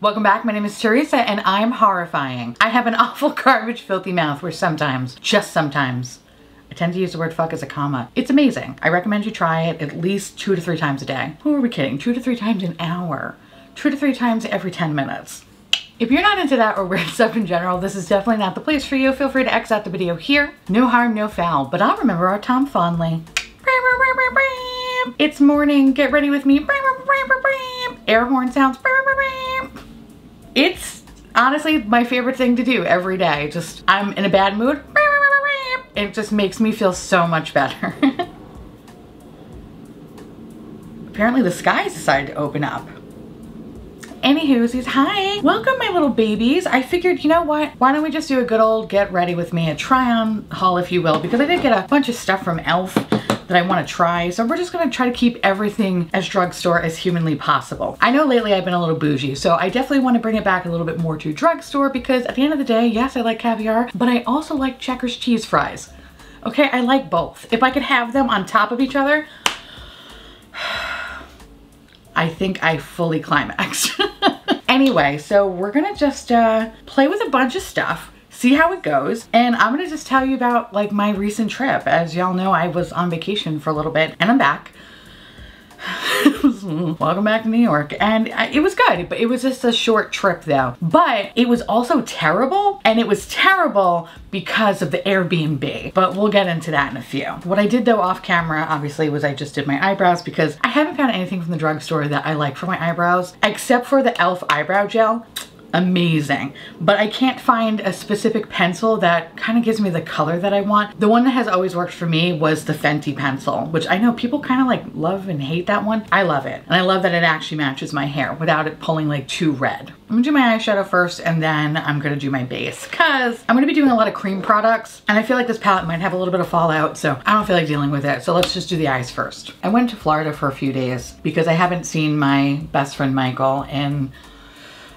Welcome back, my name is Theresa and I'm horrifying. I have an awful garbage filthy mouth where sometimes, just sometimes, I tend to use the word fuck as a comma. It's amazing. I recommend you try it at least two to three times a day. Who are we kidding? Two to three times an hour. Two to three times every 10 minutes. If you're not into that or weird stuff in general, this is definitely not the place for you. Feel free to X out the video here. No harm, no foul. But I'll remember our Tom fondly. It's morning, get ready with me. Air horn sounds. It's honestly my favorite thing to do every day. Just, I'm in a bad mood. It just makes me feel so much better. Apparently the skies decided to open up. Anywhoosies, hi. Welcome my little babies. I figured, you know what? Why don't we just do a good old get ready with me, a try on haul if you will, because I did get a bunch of stuff from e.l.f. that I want to try. So we're just to try to keep everything as drugstore as humanly possible. I know lately I've been a little bougie, so I definitely want to bring it back a little bit more to drugstore because at the end of the day, yes, I like caviar, but I also like Checkers cheese fries. Okay, I like both. If I could have them on top of each other, I think I fully climaxed. anyway, so we're gonna just uh, play with a bunch of stuff see how it goes. And I'm gonna just tell you about like my recent trip. As y'all know, I was on vacation for a little bit and I'm back. Welcome back to New York. And it was good, but it was just a short trip though. But it was also terrible and it was terrible because of the Airbnb, but we'll get into that in a few. What I did though off camera, obviously, was I just did my eyebrows because I haven't found anything from the drugstore that I like for my eyebrows, except for the e.l.f. eyebrow gel amazing. But I can't find a specific pencil that kind of gives me the color that I want. The one that has always worked for me was the Fenty pencil, which I know people kind of like love and hate that one. I love it. And I love that it actually matches my hair without it pulling like too red. I'm gonna do my eyeshadow first and then I'm gonna do my base because I'm gonna be doing a lot of cream products and I feel like this palette might have a little bit of fallout so I don't feel like dealing with it. So let's just do the eyes first. I went to Florida for a few days because I haven't seen my best friend Michael in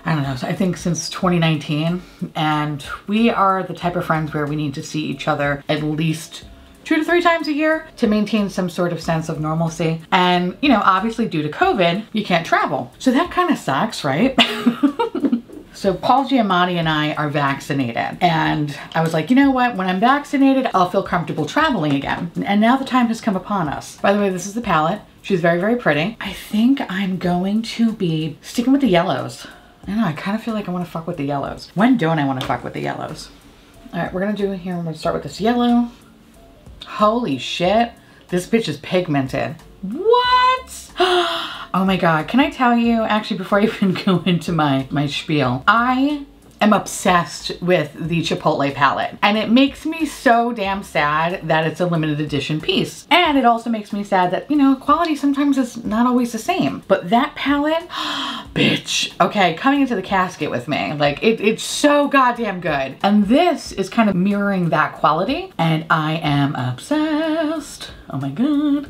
I don't know, I think since 2019. And we are the type of friends where we need to see each other at least two to three times a year to maintain some sort of sense of normalcy. And, you know, obviously due to COVID, you can't travel. So that kind of sucks, right? So Paul Giamatti and I are vaccinated. And I was like, you know what? When I'm vaccinated, I'll feel comfortable traveling again. And now the time has come upon us. By the way, this is the palette. She's very, very pretty. I think I'm going to be sticking with the yellows. I know, I kind of feel like I want to fuck with the yellows. When don't I want to fuck with the yellows? All right, we're to do here, I'm to start with this yellow. Holy shit. This bitch is pigmented. What? oh my God. Can I tell you, actually, before I even go into my, my spiel, I am obsessed with the Chipotle palette. And it makes me so damn sad that it's a limited edition piece. And it also makes me sad that, you know, quality sometimes is not always the same. But that palette, bitch. Okay, coming into the casket with me. Like, it, it's so goddamn good. And this is kind of mirroring that quality. And I am obsessed. Oh my god.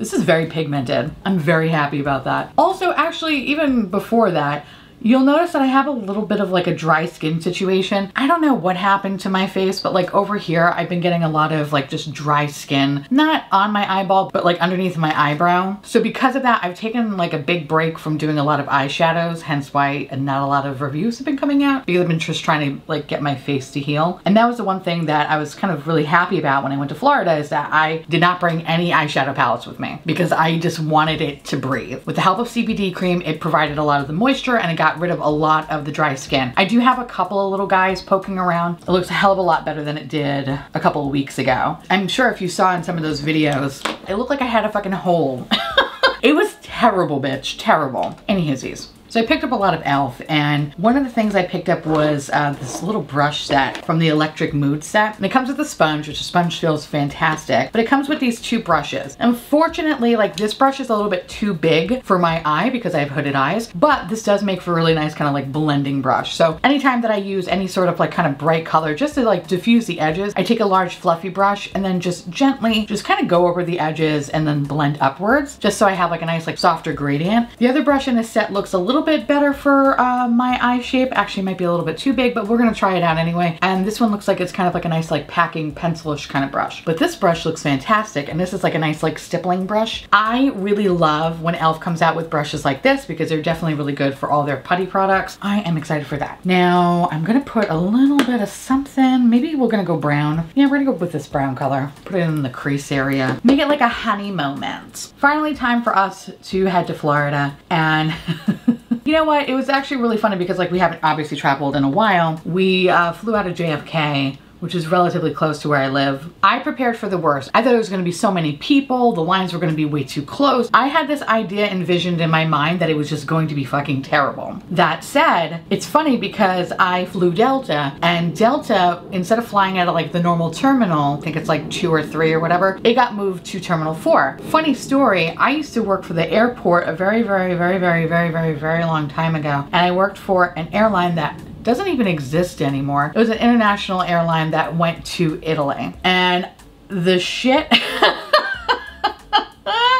This is very pigmented. I'm very happy about that. Also, actually, even before that, You'll notice that I have a little bit of like a dry skin situation. I don't know what happened to my face, but like over here, I've been getting a lot of like just dry skin, not on my eyeball, but like underneath my eyebrow. So because of that, I've taken like a big break from doing a lot of eyeshadows, hence why not a lot of reviews have been coming out because I've been just trying to like get my face to heal. And that was the one thing that I was kind of really happy about when I went to Florida is that I did not bring any eyeshadow palettes with me because I just wanted it to breathe. With the help of CBD cream, it provided a lot of the moisture and it got got rid of a lot of the dry skin. I do have a couple of little guys poking around. It looks a hell of a lot better than it did a couple of weeks ago. I'm sure if you saw in some of those videos, it looked like I had a fucking hole. it was terrible, bitch. Terrible. Any hizzies. So I picked up a lot of e.l.f. and one of the things I picked up was uh, this little brush set from the Electric Mood set. And it comes with a sponge, which the sponge feels fantastic, but it comes with these two brushes. Unfortunately, like this brush is a little bit too big for my eye because I have hooded eyes, but this does make for a really nice kind of like blending brush. So anytime that I use any sort of like kind of bright color just to like diffuse the edges, I take a large fluffy brush and then just gently just kind of go over the edges and then blend upwards just so I have like a nice like softer gradient. The other brush in this set looks a little little bit better for uh, my eye shape. Actually, might be a little bit too big, but we're gonna try it out anyway. And this one looks like it's kind of like a nice like packing pencilish kind of brush. But this brush looks fantastic. And this is like a nice like stippling brush. I really love when e.l.f. comes out with brushes like this because they're definitely really good for all their putty products. I am excited for that. Now I'm gonna put a little bit of something. Maybe we're gonna go brown. Yeah, we're gonna go with this brown color. Put it in the crease area. Make it like a honey moment. Finally time for us to head to Florida and You know what? It was actually really funny because like we haven't obviously traveled in a while. We uh, flew out of JFK which is relatively close to where I live. I prepared for the worst. I thought it was gonna be so many people, the lines were gonna be way too close. I had this idea envisioned in my mind that it was just going to be fucking terrible. That said, it's funny because I flew Delta and Delta, instead of flying out of like the normal terminal, I think it's like two or three or whatever, it got moved to terminal four. Funny story, I used to work for the airport a very, very, very, very, very, very, very long time ago. And I worked for an airline that doesn't even exist anymore. It was an international airline that went to Italy. And the shit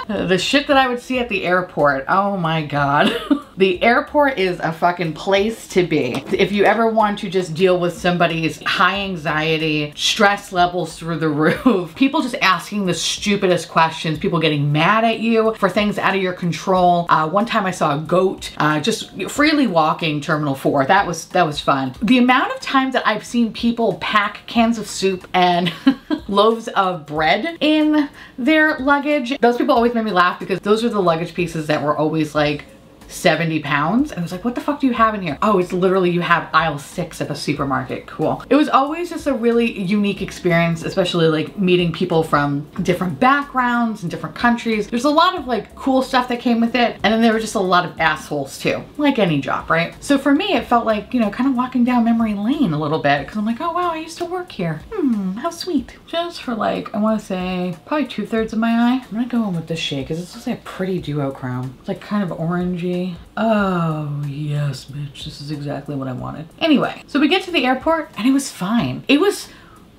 the shit that I would see at the airport. Oh my god. The airport is a fucking place to be. If you ever want to just deal with somebody's high anxiety, stress levels through the roof, people just asking the stupidest questions, people getting mad at you for things out of your control. Uh, one time I saw a goat uh, just freely walking Terminal 4. That was, that was fun. The amount of times that I've seen people pack cans of soup and loaves of bread in their luggage, those people always made me laugh because those are the luggage pieces that were always like 70 pounds. And I was like, what the fuck do you have in here? Oh, it's literally you have aisle six at the supermarket. Cool. It was always just a really unique experience, especially like meeting people from different backgrounds and different countries. There's a lot of like cool stuff that came with it. And then there were just a lot of assholes too, like any job, right? So for me, it felt like, you know, kind of walking down memory lane a little bit because I'm like, oh wow, I used to work here. Hmm, how sweet. Just for like, I want to say probably two thirds of my eye. I'm gonna go in with this shade because it's just like a pretty duochrome. It's like kind of orangey Oh, yes, bitch. This is exactly what I wanted. Anyway, so we get to the airport and it was fine. It was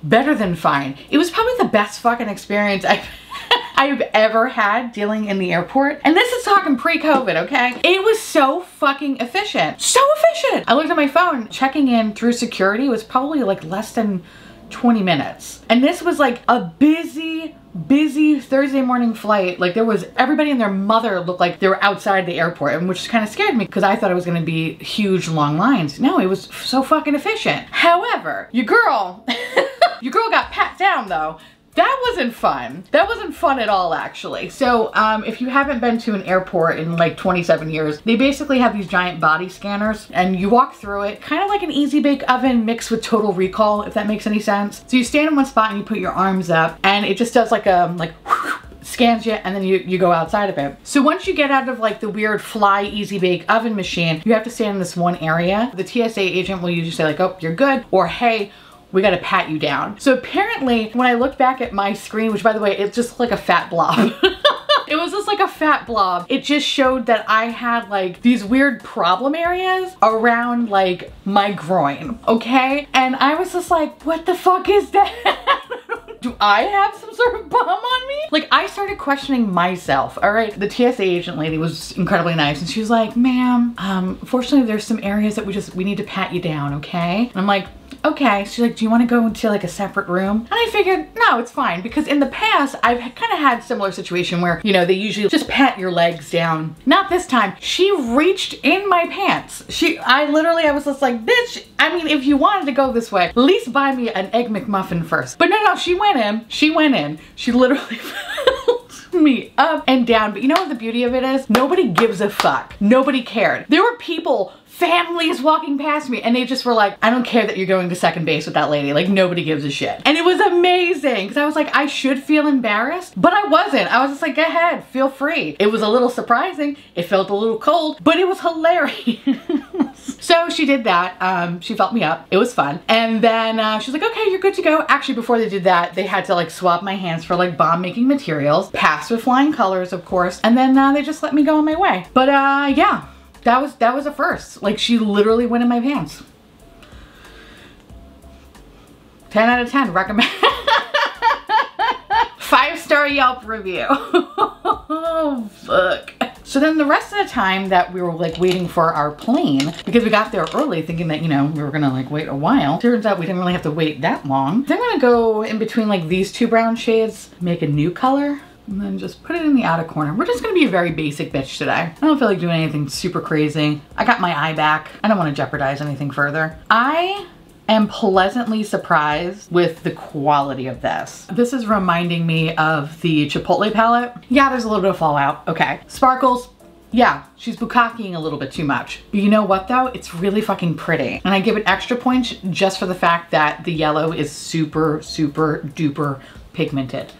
better than fine. It was probably the best fucking experience I've I've ever had dealing in the airport. And this is talking pre-COVID, okay? It was so fucking efficient. So efficient. I looked at my phone, checking in through security was probably like less than 20 minutes. And this was like a busy, busy Thursday morning flight. Like there was everybody and their mother looked like they were outside the airport and which kind of scared me because I thought it was gonna be huge long lines. No, it was so fucking efficient. However, your girl, your girl got pat down though that wasn't fun. That wasn't fun at all, actually. So um, if you haven't been to an airport in like 27 years, they basically have these giant body scanners and you walk through it, kind of like an easy bake oven mixed with total recall, if that makes any sense. So you stand in one spot and you put your arms up and it just does like a, like, scans you and then you, you go outside of it. So once you get out of like the weird fly easy bake oven machine, you have to stand in this one area. The TSA agent will usually say like, oh, you're good. Or hey, we gotta pat you down. So apparently when I looked back at my screen, which by the way, it's just like a fat blob. It was just like a fat blob. It just showed that I had like these weird problem areas around like my groin, okay? And I was just like, what the fuck is that? do I have some sort of bomb on me? Like I started questioning myself, all right? The TSA agent lady was incredibly nice and she was like, ma'am, um, fortunately there's some areas that we just, we need to pat you down, okay? And I'm like, okay. She's like, do you want to go into like a separate room? And I figured, no, it's fine. Because in the past, I've kind of had similar situation where, you know, they usually just pat your legs down. Not this time. She reached in my pants. She, I literally, I was just like, bitch, I mean, if you wanted to go this way, at least buy me an Egg McMuffin first. But no, no, she went in. She went in. She literally me up and down. But you know what the beauty of it is? Nobody gives a fuck. Nobody cared. There were people families walking past me and they just were like, I don't care that you're going to second base with that lady. Like nobody gives a shit. And it was amazing because I was like, I should feel embarrassed, but I wasn't. I was just like, go ahead, feel free. It was a little surprising. It felt a little cold, but it was hilarious. so she did that. Um, she felt me up. It was fun. And then uh, she's like, okay, you're good to go. Actually, before they did that, they had to like swap my hands for like bomb making materials, pass with flying colors, of course. And then uh, they just let me go on my way. But uh, yeah, that was that was a first. Like she literally went in my pants. 10 out of 10, recommend. Five star Yelp review. oh, fuck. So then the rest of the time that we were like waiting for our plane, because we got there early thinking that, you know, we were gonna like wait a while. Turns out we didn't really have to wait that long. Then I'm gonna go in between like these two brown shades, make a new color and then just put it in the outer corner. We're just gonna be a very basic bitch today. I don't feel like doing anything super crazy. I got my eye back. I don't wanna jeopardize anything further. I am pleasantly surprised with the quality of this. This is reminding me of the Chipotle palette. Yeah, there's a little bit of fallout, okay. Sparkles, yeah, she's bukkakeing a little bit too much. But you know what though? It's really fucking pretty. And I give it extra points just for the fact that the yellow is super, super duper pigmented.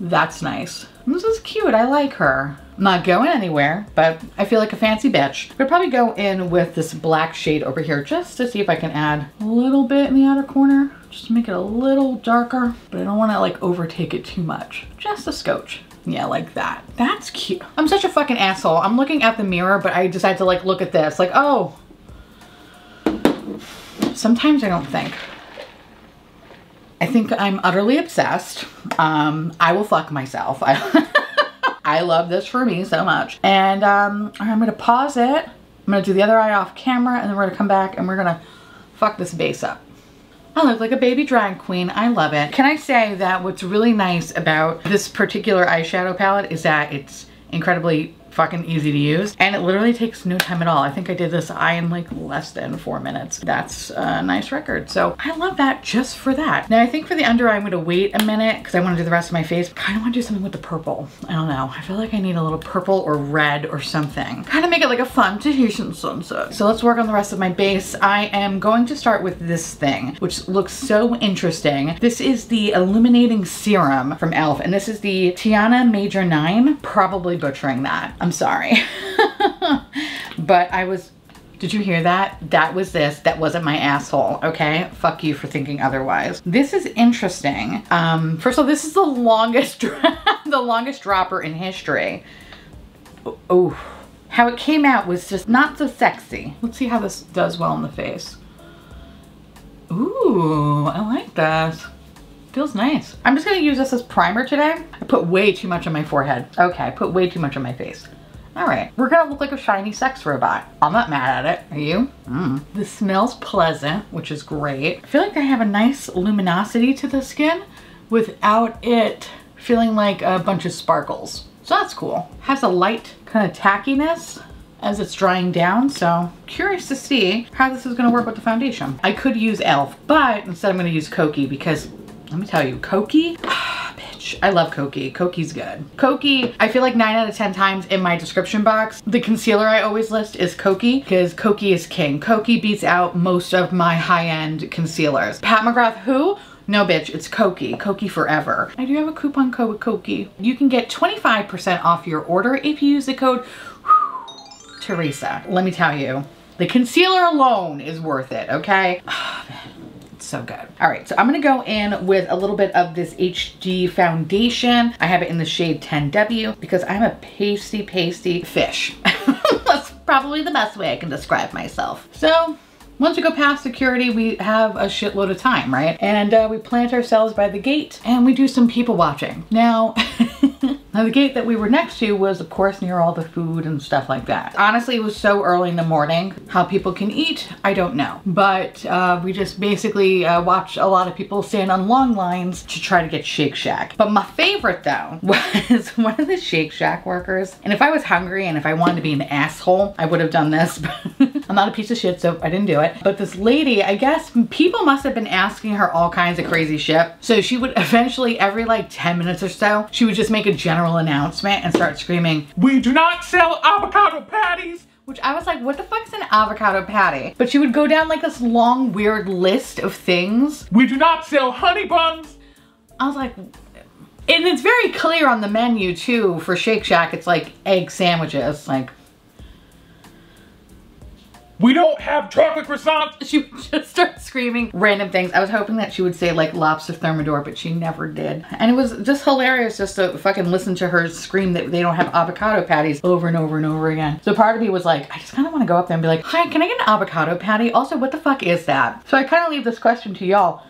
That's nice. This is cute, I like her. I'm not going anywhere, but I feel like a fancy bitch. I'll probably go in with this black shade over here just to see if I can add a little bit in the outer corner, just to make it a little darker, but I don't wanna like overtake it too much. Just a scotch. Yeah, like that. That's cute. I'm such a fucking asshole. I'm looking at the mirror, but I decided to like look at this. Like, oh. Sometimes I don't think. I think I'm utterly obsessed. Um, I will fuck myself. I, I love this for me so much. And um, I'm gonna pause it. I'm gonna do the other eye off camera and then we're gonna come back and we're gonna fuck this base up. I look like a baby drag queen. I love it. Can I say that what's really nice about this particular eyeshadow palette is that it's incredibly fucking easy to use and it literally takes no time at all. I think I did this eye in like less than four minutes. That's a nice record. So I love that just for that. Now I think for the under eye I'm gonna wait a minute because I want to do the rest of my face. Kind of want to do something with the purple. I don't know. I feel like I need a little purple or red or something. Kind of make it like a fun Tahitian sunset. So let's work on the rest of my base. I am going to start with this thing, which looks so interesting. This is the illuminating serum from e.l.f. and this is the Tiana Major 9. Probably butchering that. I'm sorry. but I was, did you hear that? That was this. That wasn't my asshole, okay? Fuck you for thinking otherwise. This is interesting. Um, first of all, this is the longest, the longest dropper in history. Oh, how it came out was just not so sexy. Let's see how this does well in the face. Ooh, I like this. Feels nice. I'm just gonna use this as primer today. I put way too much on my forehead. Okay, I put way too much on my face. All right, we're gonna look like a shiny sex robot. I'm not mad at it, are you? Mm. This smells pleasant, which is great. I feel like I have a nice luminosity to the skin without it feeling like a bunch of sparkles. So that's cool. Has a light kind of tackiness as it's drying down. So curious to see how this is gonna work with the foundation. I could use e.l.f., but instead I'm gonna use Kokie because let me tell you, Kokie, bitch, I love Kokie. Kokie's good. Kokie, I feel like nine out of 10 times in my description box, the concealer I always list is Kokie because Kokie is king. Kokie beats out most of my high-end concealers. Pat McGrath, who? No, bitch, it's Kokie. Kokie forever. I do have a coupon code with Kokie. You can get 25% off your order if you use the code Theresa. Let me tell you, the concealer alone is worth it, okay? Oh, so good. All right, so I'm gonna go in with a little bit of this HD foundation. I have it in the shade 10W because I'm a pasty, pasty fish. That's probably the best way I can describe myself. So once we go past security, we have a shitload of time, right? And uh, we plant ourselves by the gate and we do some people watching. Now, now the gate that we were next to was of course near all the food and stuff like that. Honestly, it was so early in the morning. How people can eat, I don't know. But uh, we just basically uh, watched a lot of people stand on long lines to try to get Shake Shack. But my favorite though was one of the Shake Shack workers. And if I was hungry and if I wanted to be an asshole, I would have done this. I'm not a piece of shit, so I didn't do it. But this lady, I guess people must have been asking her all kinds of crazy shit. So she would eventually, every like 10 minutes or so, she would just make a general announcement and start screaming, we do not sell avocado patties which I was like, what the fuck is an avocado patty? But she would go down like this long, weird list of things. We do not sell honey buns. I was like, and it's very clear on the menu too for Shake Shack. It's like egg sandwiches, like we don't have chocolate croissants. She just start screaming random things. I was hoping that she would say like lobster thermidor, but she never did. And it was just hilarious just to fucking listen to her scream that they don't have avocado patties over and over and over again. So part of me was like, I just kind of want to go up there and be like, hi, can I get an avocado patty? Also, what the fuck is that? So I kind of leave this question to y'all.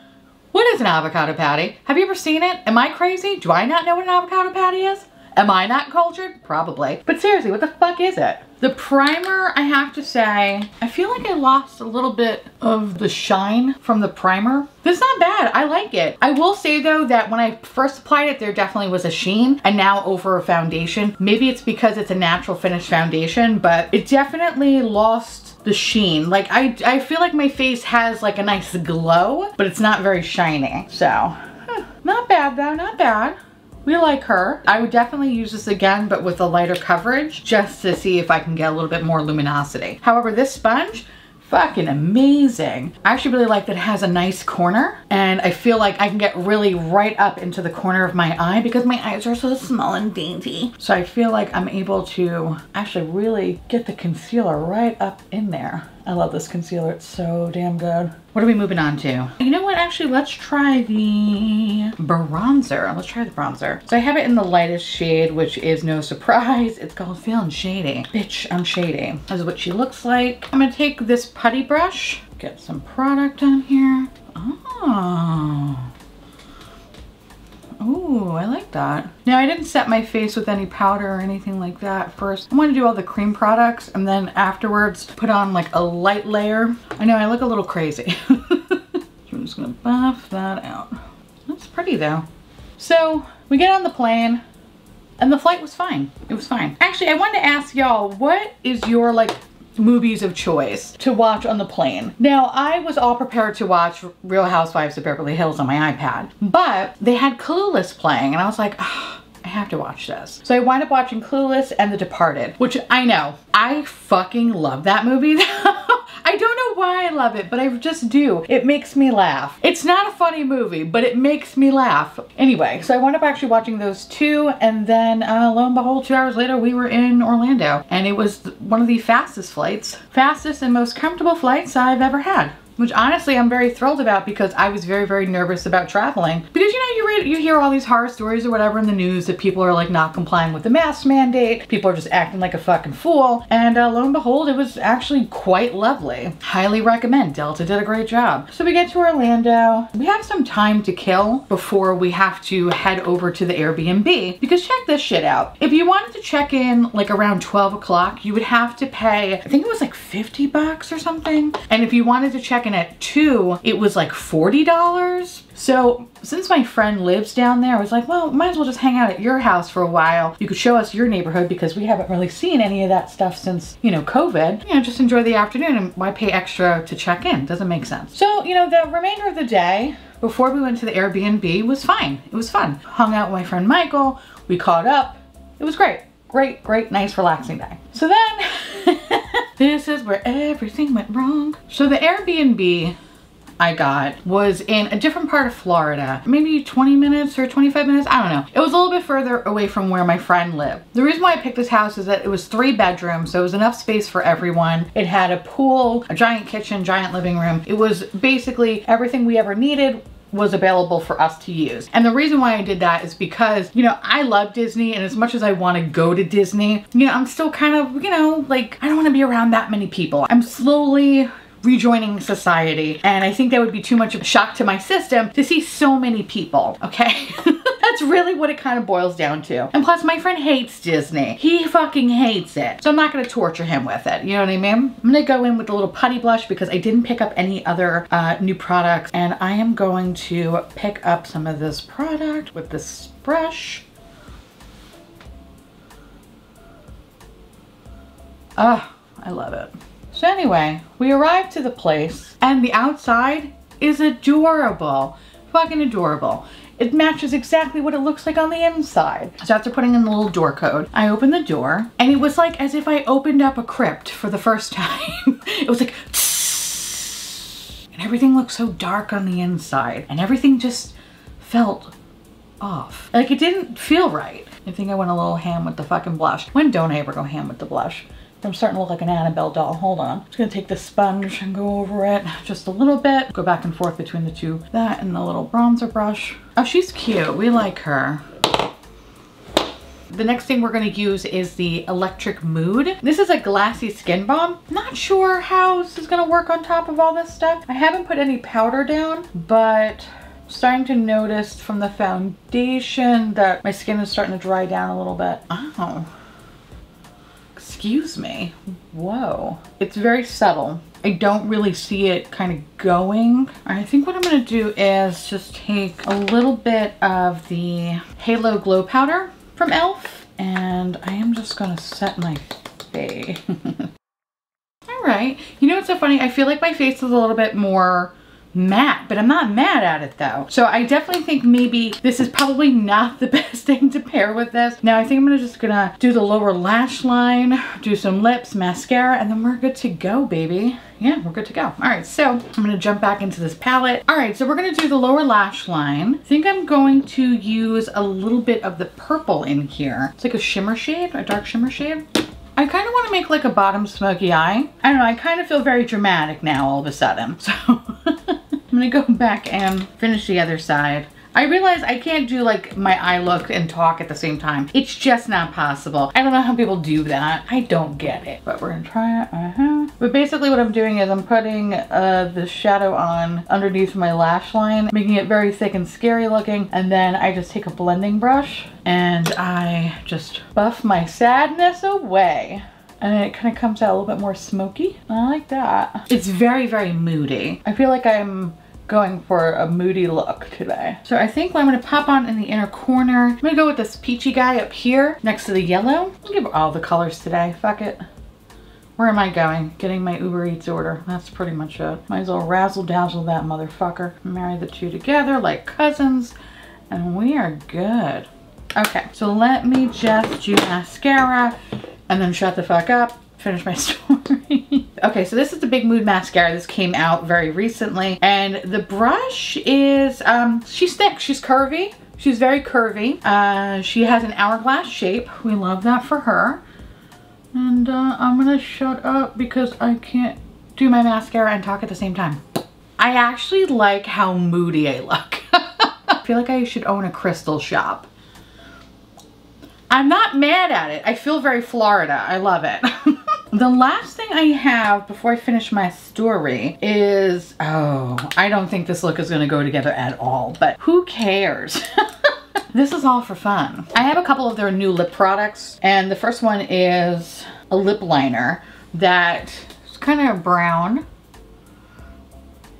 What is an avocado patty? Have you ever seen it? Am I crazy? Do I not know what an avocado patty is? Am I not cultured? Probably. But seriously, what the fuck is it? The primer, I have to say, I feel like I lost a little bit of the shine from the primer. This is not bad. I like it. I will say though that when I first applied it, there definitely was a sheen and now over a foundation. Maybe it's because it's a natural finish foundation, but it definitely lost the sheen. Like I, I feel like my face has like a nice glow, but it's not very shiny. So, huh, not bad though, not bad. We like her. I would definitely use this again, but with a lighter coverage, just to see if I can get a little bit more luminosity. However, this sponge, fucking amazing. I actually really like that it has a nice corner and I feel like I can get really right up into the corner of my eye because my eyes are so small and dainty. So I feel like I'm able to actually really get the concealer right up in there. I love this concealer, it's so damn good. What are we moving on to? You know what, actually, let's try the bronzer. Let's try the bronzer. So I have it in the lightest shade, which is no surprise. It's called Feeling Shady. Bitch, I'm shady. This is what she looks like. I'm gonna take this putty brush, get some product on here. Oh. Ooh, I like that. Now I didn't set my face with any powder or anything like that first. I want to do all the cream products and then afterwards put on like a light layer. I know I look a little crazy. so I'm just gonna buff that out. That's pretty though. So we get on the plane and the flight was fine. It was fine. Actually, I wanted to ask y'all, what is your like movies of choice to watch on the plane. Now, I was all prepared to watch Real Housewives of Beverly Hills on my iPad, but they had Clueless playing and I was like, oh, I have to watch this. So I wind up watching Clueless and The Departed, which I know, I fucking love that movie. I don't know why I love it, but I just do. It makes me laugh. It's not a funny movie, but it makes me laugh. Anyway, so I wound up actually watching those two, and then uh, lo and behold, two hours later, we were in Orlando, and it was one of the fastest flights, fastest and most comfortable flights I've ever had which honestly I'm very thrilled about because I was very, very nervous about traveling. Because you know, you read, you hear all these horror stories or whatever in the news that people are like not complying with the mask mandate, people are just acting like a fucking fool, and uh, lo and behold, it was actually quite lovely. Highly recommend, Delta did a great job. So we get to Orlando, we have some time to kill before we have to head over to the Airbnb, because check this shit out. If you wanted to check in like around 12 o'clock, you would have to pay, I think it was like 50 bucks or something, and if you wanted to check second at two, it was like $40. So since my friend lives down there, I was like, well, might as well just hang out at your house for a while. You could show us your neighborhood because we haven't really seen any of that stuff since, you know, COVID. You know, just enjoy the afternoon and why pay extra to check in? Doesn't make sense. So, you know, the remainder of the day before we went to the Airbnb was fine. It was fun. Hung out with my friend Michael. We caught up. It was great. Great, great, nice, relaxing day. So then This is where everything went wrong. So the Airbnb I got was in a different part of Florida, maybe 20 minutes or 25 minutes, I don't know. It was a little bit further away from where my friend lived. The reason why I picked this house is that it was three bedrooms, so it was enough space for everyone. It had a pool, a giant kitchen, giant living room. It was basically everything we ever needed was available for us to use. And the reason why I did that is because, you know, I love Disney and as much as I want to go to Disney, you know, I'm still kind of, you know, like I don't want to be around that many people. I'm slowly rejoining society. And I think that would be too much of a shock to my system to see so many people, okay? That's really what it kind of boils down to. And plus my friend hates Disney. He fucking hates it. So I'm not gonna torture him with it. You know what I mean? I'm gonna go in with a little putty blush because I didn't pick up any other uh, new products. And I am going to pick up some of this product with this brush. Ah, oh, I love it. So anyway, we arrived to the place and the outside is adorable. Fucking adorable. It matches exactly what it looks like on the inside. So after putting in the little door code, I opened the door and it was like as if I opened up a crypt for the first time. it was like, and everything looked so dark on the inside and everything just felt off. Like it didn't feel right. I think I went a little ham with the fucking blush. When don't I ever go ham with the blush? I'm starting to look like an Annabelle doll. Hold on. I'm just gonna take the sponge and go over it just a little bit. Go back and forth between the two. That and the little bronzer brush. Oh, she's cute. We like her. The next thing we're gonna use is the Electric Mood. This is a glassy skin balm. Not sure how this is gonna work on top of all this stuff. I haven't put any powder down, but starting to notice from the foundation that my skin is starting to dry down a little bit. Oh. Excuse me. Whoa. It's very subtle. I don't really see it kind of going. I think what I'm gonna do is just take a little bit of the Halo Glow Powder from e.l.f. and I am just gonna set my face. All right. You know what's so funny? I feel like my face is a little bit more matte, but I'm not mad at it though. So I definitely think maybe this is probably not the best thing to pair with this. Now I think I'm gonna just gonna do the lower lash line, do some lips, mascara, and then we're good to go, baby. Yeah, we're good to go. All right, so I'm gonna jump back into this palette. All right, so we're gonna do the lower lash line. I think I'm going to use a little bit of the purple in here. It's like a shimmer shade, a dark shimmer shade. I kind of want to make like a bottom smoky eye. I don't know, I kind of feel very dramatic now all of a sudden. So I'm gonna go back and finish the other side. I realize I can't do like my eye look and talk at the same time. It's just not possible. I don't know how people do that. I don't get it. But we're gonna try it. Uh -huh. But basically what I'm doing is I'm putting uh, the shadow on underneath my lash line, making it very thick and scary looking. And then I just take a blending brush and I just buff my sadness away and it kind of comes out a little bit more smoky. I like that. It's very, very moody. I feel like I'm going for a moody look today. So I think I'm gonna pop on in the inner corner, I'm gonna go with this peachy guy up here next to the yellow. I'll give all the colors today, fuck it. Where am I going? Getting my Uber Eats order. That's pretty much it. Might as well razzle dazzle that motherfucker. Marry the two together like cousins and we are good. Okay, so let me just do mascara and then shut the fuck up finish my story. okay, so this is the Big Mood Mascara. This came out very recently. And the brush is, um, she's thick, she's curvy. She's very curvy. Uh, she has an hourglass shape. We love that for her. And uh, I'm gonna shut up because I can't do my mascara and talk at the same time. I actually like how moody I look. I feel like I should own a crystal shop. I'm not mad at it. I feel very Florida. I love it. The last thing I have before I finish my story is, oh, I don't think this look is gonna go together at all, but who cares? this is all for fun. I have a couple of their new lip products, and the first one is a lip liner that is kind of brown.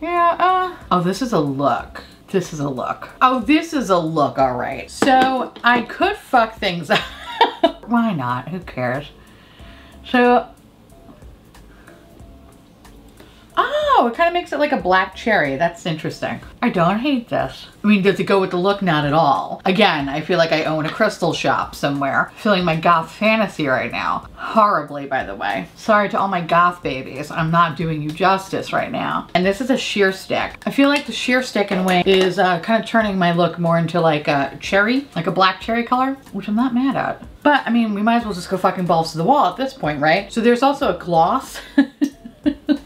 Yeah, uh, oh, this is a look. This is a look. Oh, this is a look, all right. So I could fuck things up. Why not? Who cares? So Oh, it kind of makes it like a black cherry. That's interesting. I don't hate this. I mean, does it go with the look? Not at all. Again, I feel like I own a crystal shop somewhere. Feeling my goth fantasy right now. Horribly, by the way. Sorry to all my goth babies. I'm not doing you justice right now. And this is a sheer stick. I feel like the sheer stick in a way is uh, kind of turning my look more into like a cherry, like a black cherry color, which I'm not mad at. But I mean, we might as well just go fucking balls to the wall at this point, right? So there's also a gloss.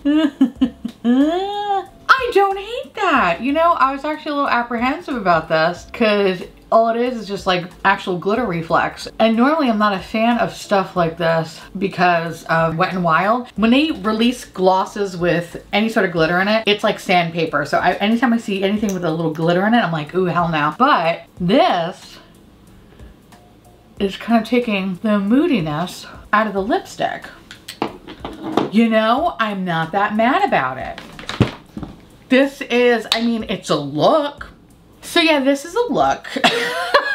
I don't hate that. You know, I was actually a little apprehensive about this because all it is is just like actual glitter reflex. And normally I'm not a fan of stuff like this because of Wet n Wild. When they release glosses with any sort of glitter in it, it's like sandpaper. So I, anytime I see anything with a little glitter in it, I'm like, ooh, hell no. But this is kind of taking the moodiness out of the lipstick. You know, I'm not that mad about it. This is, I mean, it's a look. So yeah, this is a look.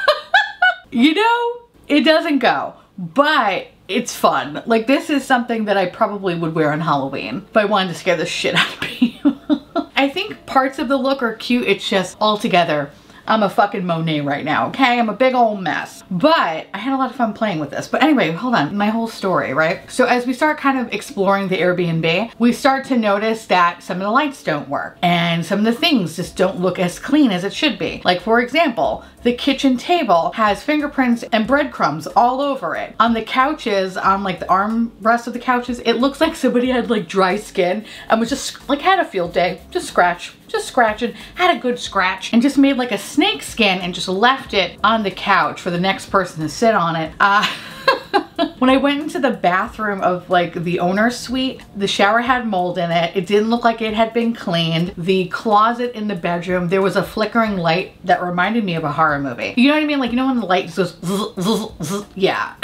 you know, it doesn't go, but it's fun. Like this is something that I probably would wear on Halloween if I wanted to scare the shit out of people. I think parts of the look are cute. It's just all together I'm a fucking Monet right now, okay? I'm a big old mess. But I had a lot of fun playing with this. But anyway, hold on, my whole story, right? So as we start kind of exploring the Airbnb, we start to notice that some of the lights don't work and some of the things just don't look as clean as it should be. Like for example, the kitchen table has fingerprints and breadcrumbs all over it. On the couches, on like the armrest of the couches, it looks like somebody had like dry skin and was just like had a field day, just scratch, just scratching, had a good scratch, and just made like a snake skin and just left it on the couch for the next person to sit on it. Uh, when I went into the bathroom of like the owner's suite, the shower had mold in it. It didn't look like it had been cleaned. The closet in the bedroom, there was a flickering light that reminded me of a horror movie. You know what I mean? Like, you know when the light goes, zzz, zzz, zzz? yeah.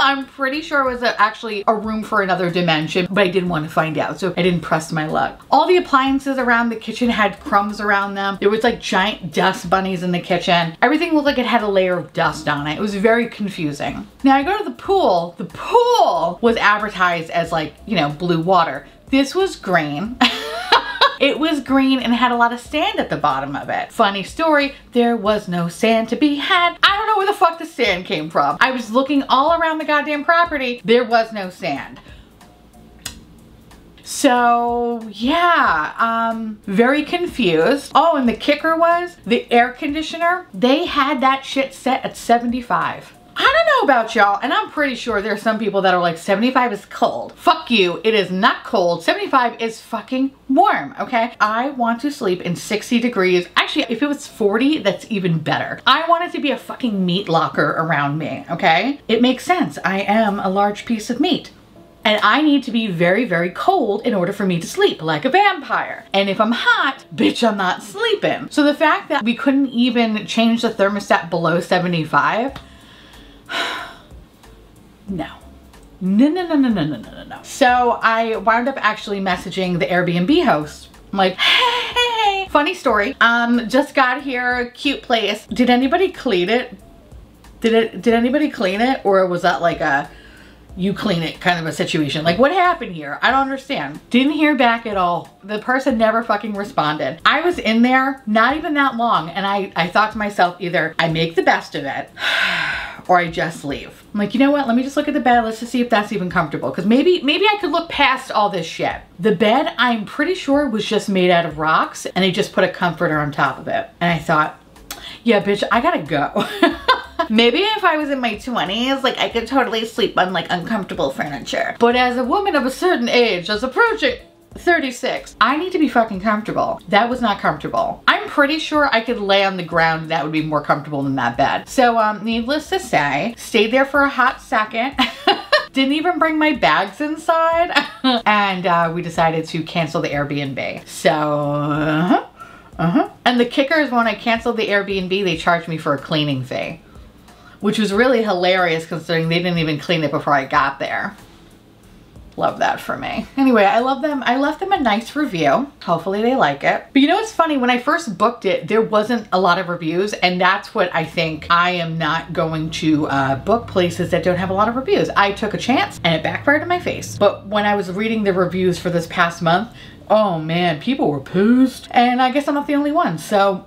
I'm pretty sure it was actually a room for another dimension, but I didn't want to find out, so I didn't press my luck. All the appliances around the kitchen had crumbs around them. There was like giant dust bunnies in the kitchen. Everything looked like it had a layer of dust on it. It was very confusing. Now I go to the pool. The pool was advertised as like, you know, blue water. This was green. It was green and had a lot of sand at the bottom of it. Funny story, there was no sand to be had. I don't know where the fuck the sand came from. I was looking all around the goddamn property. There was no sand. So yeah, um, very confused. Oh, and the kicker was the air conditioner. They had that shit set at 75. I don't know about y'all, and I'm pretty sure there's some people that are like 75 is cold. Fuck you, it is not cold. 75 is fucking warm, okay? I want to sleep in 60 degrees. Actually, if it was 40, that's even better. I want it to be a fucking meat locker around me, okay? It makes sense. I am a large piece of meat. And I need to be very, very cold in order for me to sleep like a vampire. And if I'm hot, bitch, I'm not sleeping. So the fact that we couldn't even change the thermostat below 75, no. No, no, no, no, no, no, no, no. So I wound up actually messaging the Airbnb host. I'm like, hey, funny story. Um, just got here, cute place. Did anybody clean it? Did it, did anybody clean it? Or was that like a, you clean it kind of a situation. Like what happened here? I don't understand. Didn't hear back at all. The person never fucking responded. I was in there not even that long and I, I thought to myself either I make the best of it or I just leave. I'm like, you know what? Let me just look at the bed. Let's just see if that's even comfortable. Cause maybe, maybe I could look past all this shit. The bed, I'm pretty sure was just made out of rocks and they just put a comforter on top of it. And I thought, yeah, bitch, I gotta go. Maybe if I was in my 20s, like I could totally sleep on like uncomfortable furniture. But as a woman of a certain age, as approaching 36. I need to be fucking comfortable. That was not comfortable. I'm pretty sure I could lay on the ground that would be more comfortable than that bed. So um, needless to say, stayed there for a hot second. Didn't even bring my bags inside. and uh, we decided to cancel the Airbnb. So, uh -huh, uh -huh. And the kicker is when I canceled the Airbnb, they charged me for a cleaning fee which was really hilarious considering they didn't even clean it before I got there. Love that for me. Anyway, I love them. I left them a nice review. Hopefully they like it. But you know what's funny? When I first booked it, there wasn't a lot of reviews and that's what I think I am not going to uh, book places that don't have a lot of reviews. I took a chance and it backfired in my face. But when I was reading the reviews for this past month, oh man, people were pissed. And I guess I'm not the only one. So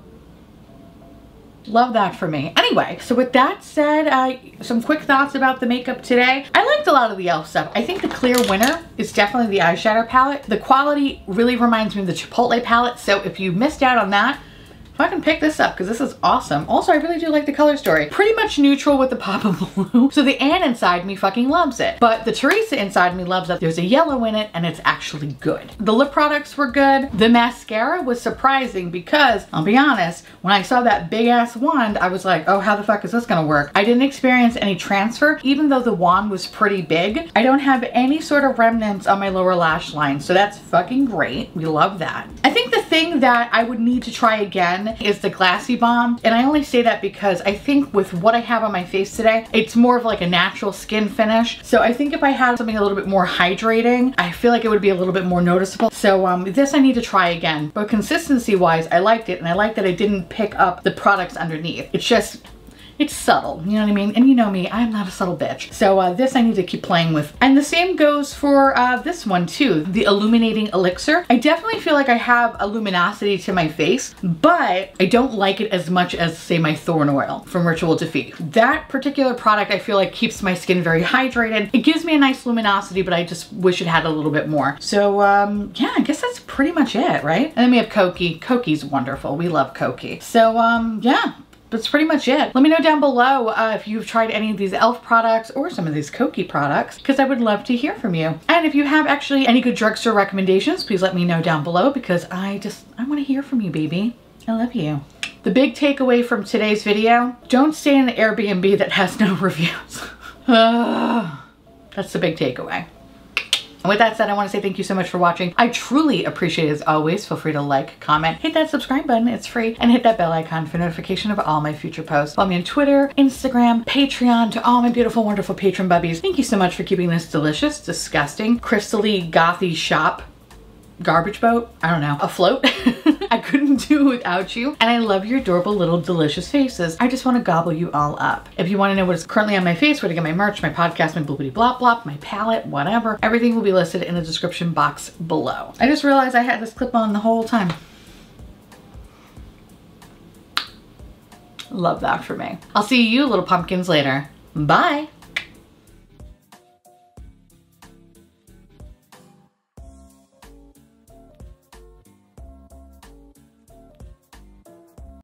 Love that for me. Anyway, so with that said, uh, some quick thoughts about the makeup today. I liked a lot of the e.l.f. stuff. I think the clear winner is definitely the eyeshadow palette. The quality really reminds me of the Chipotle palette, so if you missed out on that, fucking pick this up because this is awesome. Also, I really do like the color story. Pretty much neutral with the pop of blue. So the Anne inside me fucking loves it. But the Theresa inside me loves that there's a yellow in it and it's actually good. The lip products were good. The mascara was surprising because, I'll be honest, when I saw that big ass wand, I was like, oh, how the fuck is this gonna work? I didn't experience any transfer, even though the wand was pretty big. I don't have any sort of remnants on my lower lash line, so that's fucking great. We love that. I think the thing that I would need to try again is the Glassy Balm. And I only say that because I think with what I have on my face today, it's more of like a natural skin finish. So I think if I had something a little bit more hydrating, I feel like it would be a little bit more noticeable. So um, this I need to try again. But consistency wise, I liked it. And I like that I didn't pick up the products underneath. It's just it's subtle, you know what I mean? And you know me, I'm not a subtle bitch. So uh, this I need to keep playing with. And the same goes for uh, this one too, the Illuminating Elixir. I definitely feel like I have a luminosity to my face, but I don't like it as much as say my Thorn Oil from Ritual Defeat. That particular product I feel like keeps my skin very hydrated. It gives me a nice luminosity, but I just wish it had a little bit more. So um, yeah, I guess that's pretty much it, right? And then we have Kokie. Kokie's wonderful. We love Kokie. So um, yeah, that's pretty much it. Let me know down below uh, if you've tried any of these e.l.f. products or some of these Kokie products because I would love to hear from you. And if you have actually any good drugstore recommendations, please let me know down below because I just, I want to hear from you, baby. I love you. The big takeaway from today's video, don't stay in an Airbnb that has no reviews. That's the big takeaway. And with that said, I want to say thank you so much for watching. I truly appreciate it as always. Feel free to like, comment, hit that subscribe button, it's free, and hit that bell icon for notification of all my future posts. Follow me on Twitter, Instagram, Patreon, to all my beautiful, wonderful patron bubbies. Thank you so much for keeping this delicious, disgusting, crystally, gothy shop garbage boat, I don't know, afloat. I couldn't do without you. And I love your adorable little delicious faces. I just want to gobble you all up. If you want to know what is currently on my face, where to get my merch, my podcast, my bloopity blop blop, my palette, whatever, everything will be listed in the description box below. I just realized I had this clip on the whole time. Love that for me. I'll see you little pumpkins later. Bye.